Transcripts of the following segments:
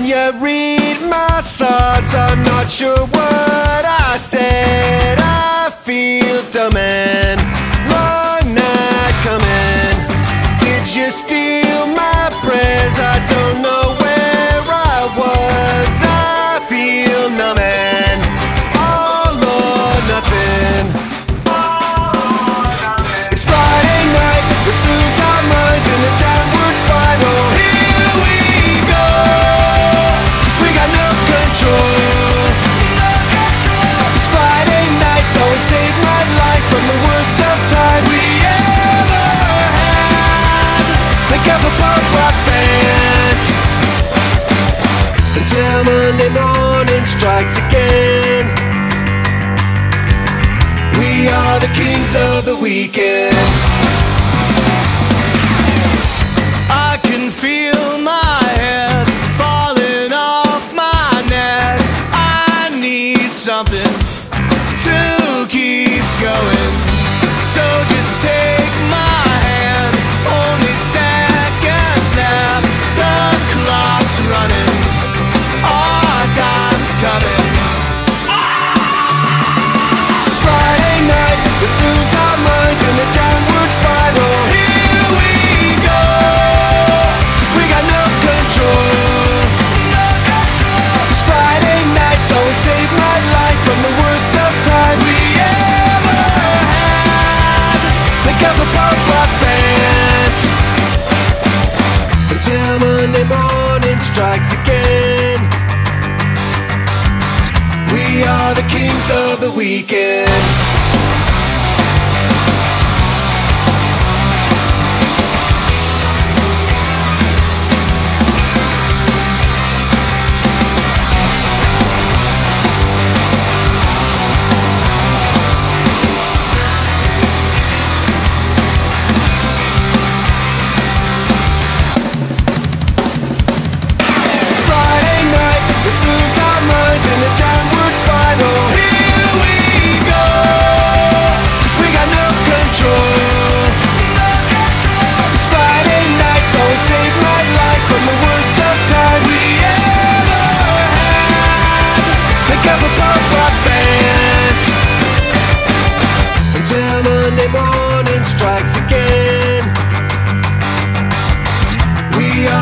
Can you read my thoughts? I'm not sure what I of a punk rock band until Monday morning strikes again. We are the kings of the weekend. It's Friday night, let's lose our minds in a downward spiral. Here we go, 'cause we got no control. It's Friday always save my life from the worst of times we ever had. Think of a punk rock band until Monday morning strikes again. We are the kings of the weekend.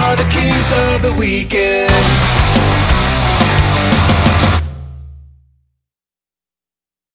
are the kings of the weekend.